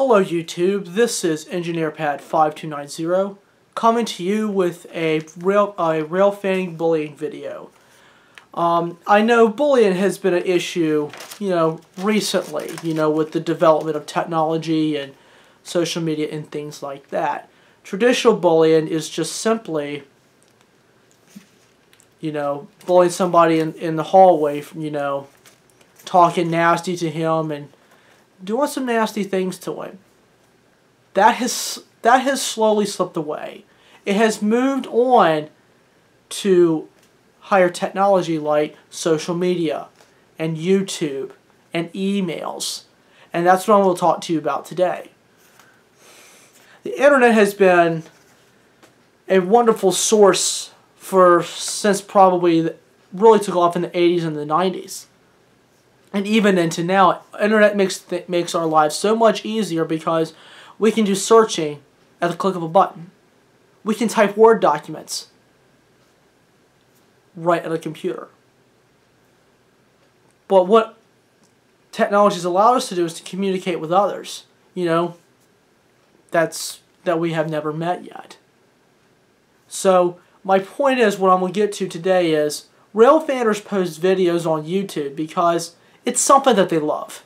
Hello YouTube, this is EngineerPat5290 coming to you with a rail, a rail fanning bullying video. Um, I know bullying has been an issue, you know, recently, you know, with the development of technology and social media and things like that. Traditional bullying is just simply, you know, bullying somebody in, in the hallway, you know, talking nasty to him and doing some nasty things to him. That has that has slowly slipped away. It has moved on to higher technology like social media and YouTube and emails. And that's what I will talk to you about today. The internet has been a wonderful source for since probably really took off in the 80s and the 90s and even into now, internet makes makes our lives so much easier because we can do searching at the click of a button. We can type Word documents right at a computer. But what technology has allowed us to do is to communicate with others, you know, that's that we have never met yet. So my point is, what I'm going to get to today is Railfanners post videos on YouTube because it's something that they love.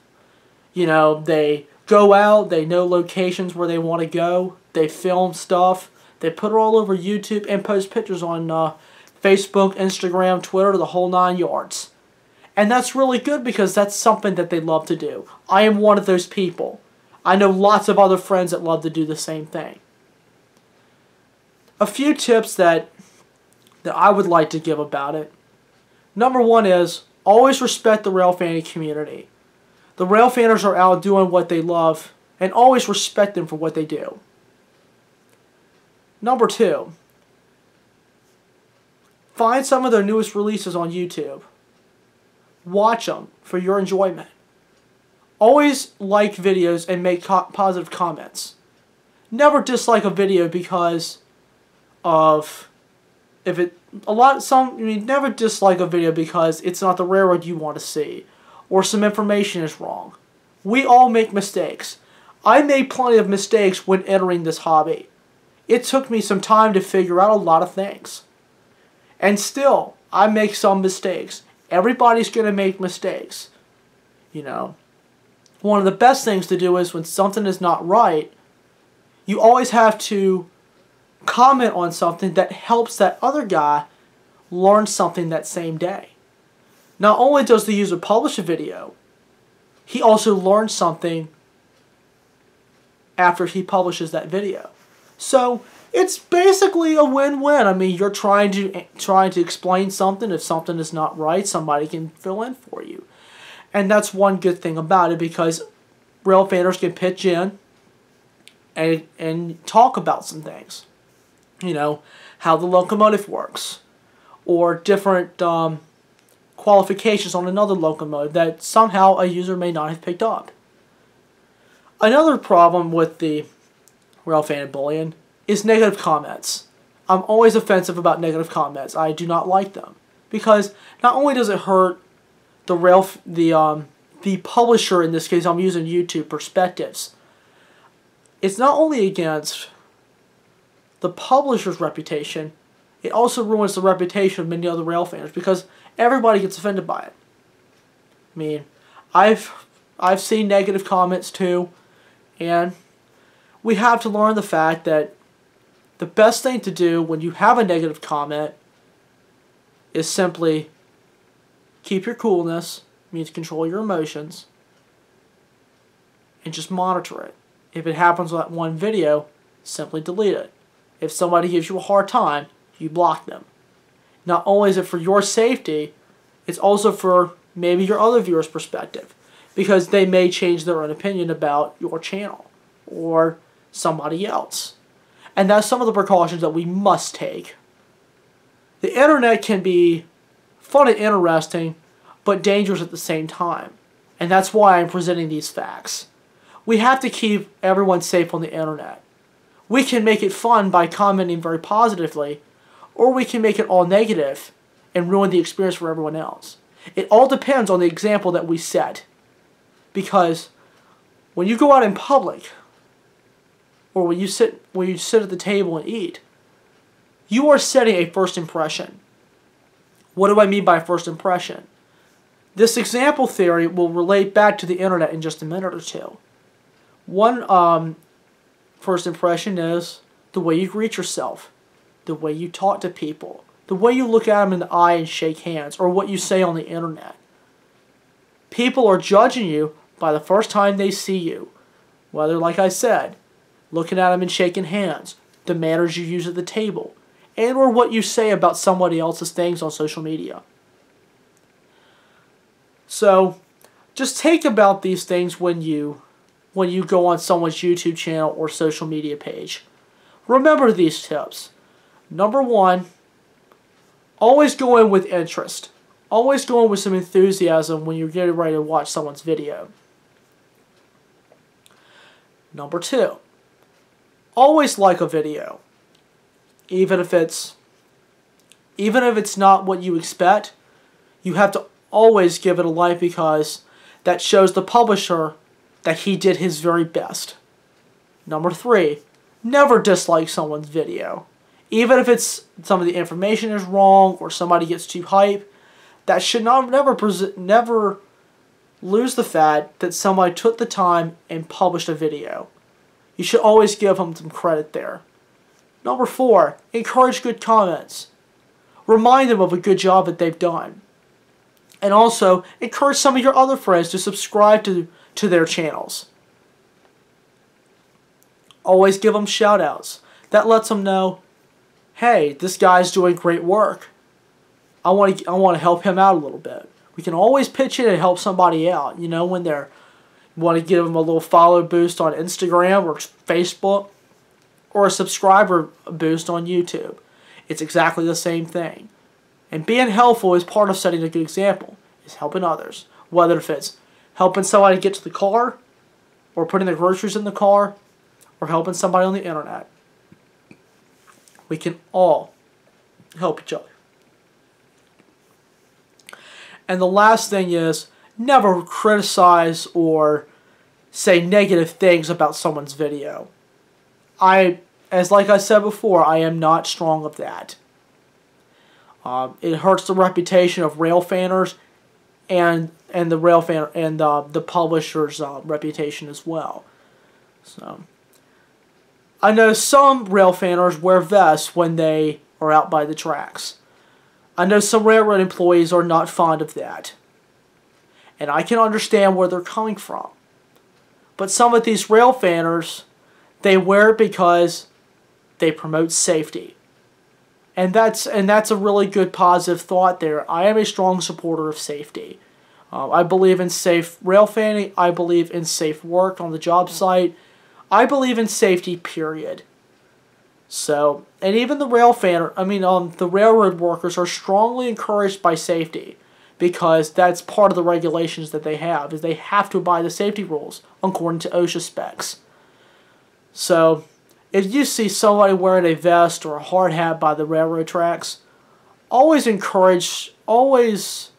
You know, they go out, they know locations where they want to go, they film stuff, they put it all over YouTube and post pictures on uh, Facebook, Instagram, Twitter, the whole nine yards. And that's really good because that's something that they love to do. I am one of those people. I know lots of other friends that love to do the same thing. A few tips that that I would like to give about it. Number one is Always respect the rail fanning community. The rail fanners are out doing what they love, and always respect them for what they do. Number two, find some of their newest releases on YouTube. Watch them for your enjoyment. Always like videos and make co positive comments. Never dislike a video because of if it a lot some you never dislike a video because it's not the railroad you want to see or some information is wrong. We all make mistakes. I made plenty of mistakes when entering this hobby. It took me some time to figure out a lot of things. And still, I make some mistakes. Everybody's going to make mistakes. You know, one of the best things to do is when something is not right, you always have to comment on something that helps that other guy learn something that same day. Not only does the user publish a video, he also learns something after he publishes that video. So it's basically a win-win. I mean, you're trying to eh, trying to explain something. If something is not right, somebody can fill in for you. And that's one good thing about it because rail fanners can pitch in and, and talk about some things you know, how the locomotive works, or different um, qualifications on another locomotive that somehow a user may not have picked up. Another problem with the rail fan bullying is negative comments. I'm always offensive about negative comments. I do not like them because not only does it hurt the rail the um the publisher in this case I'm using YouTube perspectives. It's not only against the publisher's reputation, it also ruins the reputation of many other rail fans because everybody gets offended by it. I mean, I've I've seen negative comments too, and we have to learn the fact that the best thing to do when you have a negative comment is simply keep your coolness, means control your emotions, and just monitor it. If it happens with that one video, simply delete it. If somebody gives you a hard time, you block them. Not only is it for your safety, it's also for maybe your other viewer's perspective because they may change their own opinion about your channel or somebody else. And that's some of the precautions that we must take. The internet can be fun and interesting, but dangerous at the same time. And that's why I'm presenting these facts. We have to keep everyone safe on the internet. We can make it fun by commenting very positively, or we can make it all negative and ruin the experience for everyone else. It all depends on the example that we set. Because when you go out in public, or when you sit when you sit at the table and eat, you are setting a first impression. What do I mean by first impression? This example theory will relate back to the internet in just a minute or two. One um, first impression is the way you greet yourself, the way you talk to people, the way you look at them in the eye and shake hands, or what you say on the internet. People are judging you by the first time they see you, whether, like I said, looking at them and shaking hands, the manners you use at the table, and or what you say about somebody else's things on social media. So, just take about these things when you when you go on someone's YouTube channel or social media page. Remember these tips. Number 1, always go in with interest. Always go in with some enthusiasm when you're getting ready to watch someone's video. Number 2, always like a video even if it's even if it's not what you expect, you have to always give it a like because that shows the publisher that he did his very best. Number three, never dislike someone's video. Even if it's some of the information is wrong or somebody gets too hype, that should not never present never lose the fact that somebody took the time and published a video. You should always give them some credit there. Number four, encourage good comments. Remind them of a good job that they've done. And also, encourage some of your other friends to subscribe to, to their channels. Always give them shout outs. That lets them know, hey, this guy's doing great work. I want to I want to help him out a little bit. We can always pitch in and help somebody out. You know, when they're want to give them a little follow boost on Instagram or Facebook or a subscriber boost on YouTube. It's exactly the same thing. And being helpful is part of setting a good example, is helping others. Whether if it's helping somebody get to the car, or putting the groceries in the car, or helping somebody on the internet. We can all help each other. And the last thing is never criticize or say negative things about someone's video. I, as like I said before, I am not strong of that. Um, it hurts the reputation of rail fanners and and the rail fan and uh, the publisher's uh, reputation as well. So I know some rail fanners wear vests when they are out by the tracks. I know some railroad employees are not fond of that. And I can understand where they're coming from. But some of these rail fanners they wear it because they promote safety. And that's and that's a really good positive thought there. I am a strong supporter of safety. Uh, I believe in safe rail fanning. I believe in safe work on the job site. I believe in safety, period. So, and even the rail fan, I mean, um, the railroad workers are strongly encouraged by safety because that's part of the regulations that they have is they have to abide the safety rules according to OSHA specs. So, if you see somebody wearing a vest or a hard hat by the railroad tracks, always encourage, always,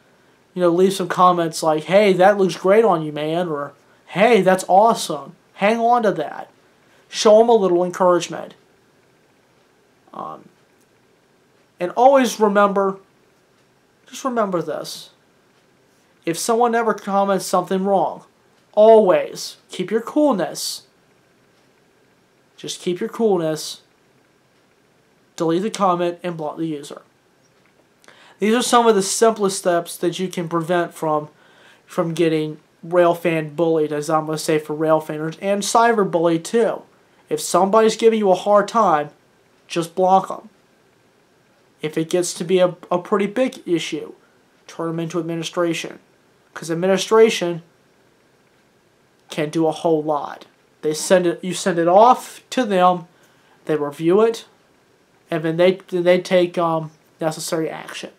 you know, leave some comments like, hey, that looks great on you, man, or hey, that's awesome. Hang on to that. Show them a little encouragement. Um, and always remember, just remember this. If someone ever comments something wrong, always keep your coolness just keep your coolness, delete the comment, and block the user. These are some of the simplest steps that you can prevent from from getting railfan bullied, as I'm going to say for railfanners, and cyberbully too. If somebody's giving you a hard time, just block them. If it gets to be a, a pretty big issue, turn them into administration. Because administration can do a whole lot. They send it. You send it off to them. They review it, and then they then they take um, necessary action.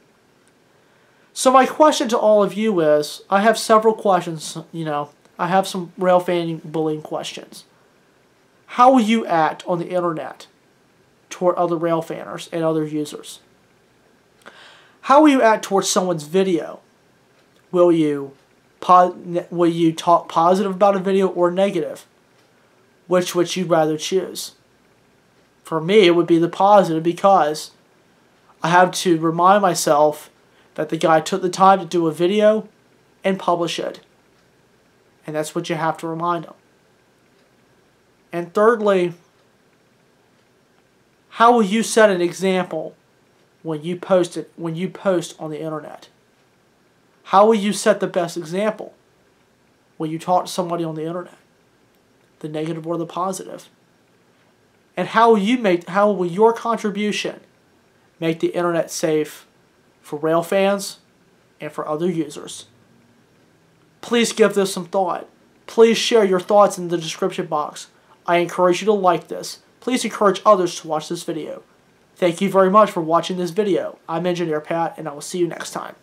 So my question to all of you is, I have several questions. You know, I have some rail fanning bullying questions. How will you act on the internet toward other rail fanners and other users? How will you act towards someone's video? Will you, will you talk positive about a video or negative? Which would you rather choose? For me, it would be the positive because I have to remind myself that the guy took the time to do a video and publish it. And that's what you have to remind them. And thirdly, how will you set an example when you post it when you post on the internet? How will you set the best example when you talk to somebody on the internet? The negative or the positive? And how will you make how will your contribution make the internet safe for rail fans and for other users? Please give this some thought. Please share your thoughts in the description box. I encourage you to like this. Please encourage others to watch this video. Thank you very much for watching this video. I'm Engineer Pat, and I will see you next time.